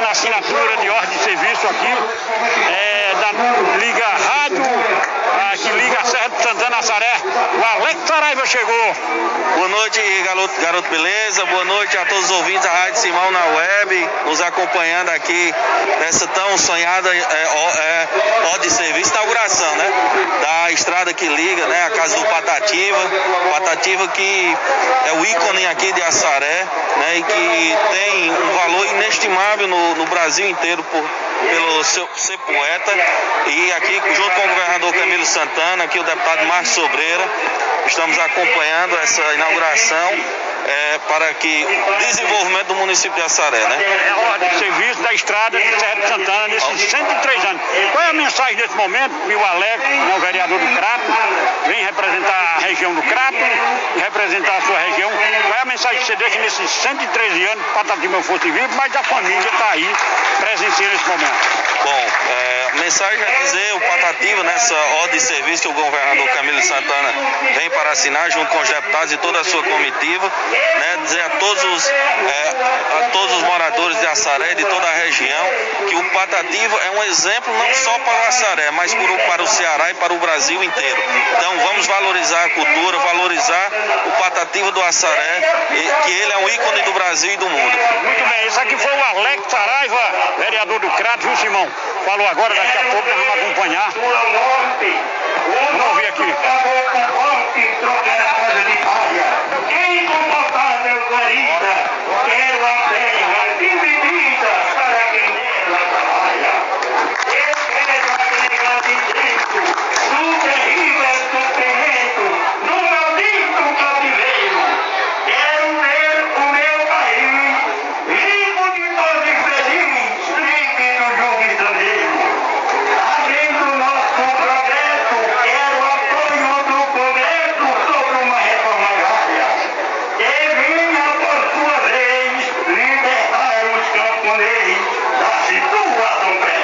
fazendo assinatura de ordem de serviço aqui é, da Liga Rádio, que liga a Serra de Santana Saré. O Alex Saraiva chegou. Boa noite, garoto, garoto beleza. Boa noite a todos os ouvintes da Rádio Simão na web, nos acompanhando aqui nessa tão sonhada é, é, ordem de serviço, inauguração, né? Que liga, né? A casa do Patativa. Patativa que é o ícone aqui de Assaré, né? E que tem um valor inestimável no, no Brasil inteiro por, pelo seu, ser poeta. E aqui, junto com o governador Camilo Santana, aqui o deputado Márcio Sobreira, estamos acompanhando essa inauguração é, para que desenvolvimento do município de Assaré, né? É de serviço da estrada de Serra de Santana nesses 103 anos. Qual é a mensagem desse momento? E o Alex, né, o vereador do Crato, vem representar a região do Crato representar a sua região. Qual é a mensagem que você deixa nesses 113 anos para Tatima fosse vivo, mas a família está aí presenciando esse momento? Bom, é, a mensagem é dizer o Patativa nessa ordem de serviço que o governador Camilo Santana vem para assinar junto com os deputados e toda a sua comitiva, né, dizer a todos os, é, a todos os moradores Assaré, de toda a região, que o Patativa é um exemplo não só para o Assaré, mas para o Ceará e para o Brasil inteiro. Então vamos valorizar a cultura, valorizar o Patativa do Assaré, que ele é um ícone do Brasil e do mundo. Muito bem, isso aqui foi o Alex Saraiva, vereador do Crato, viu Simão? Falou agora, daqui a pouco nós vamos acompanhar. Vamos ouvir aqui. Quero a terra dividida para monei é da situação